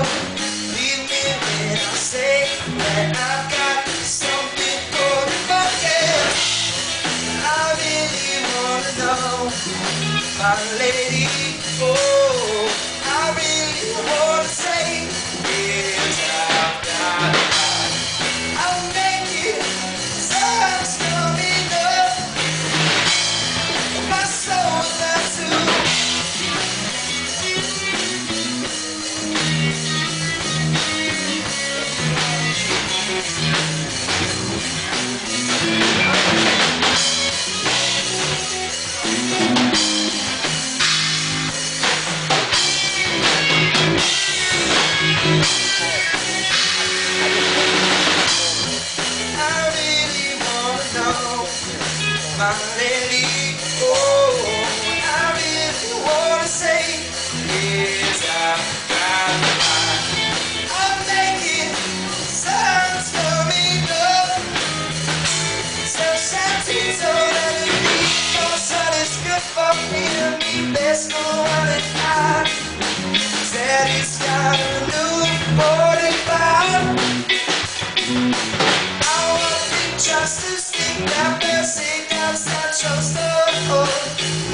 Leave me when I say that I've got my lady. Oh, I really wanna say my. Oh, I really wanna say is I, I, I'm making some stormy love. So shanty so that it be no sun is good for me he's got just to speak that such a soul. Leave